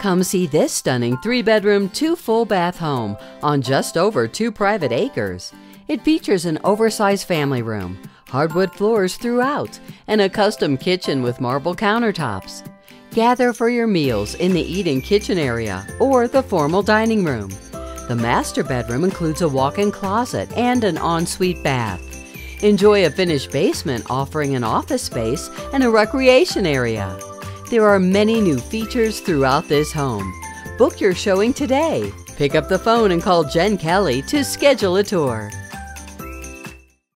Come see this stunning three bedroom, two full bath home on just over two private acres. It features an oversized family room, hardwood floors throughout, and a custom kitchen with marble countertops. Gather for your meals in the eat-in kitchen area or the formal dining room. The master bedroom includes a walk-in closet and an ensuite bath. Enjoy a finished basement offering an office space and a recreation area. There are many new features throughout this home. Book your showing today. Pick up the phone and call Jen Kelley to schedule a tour.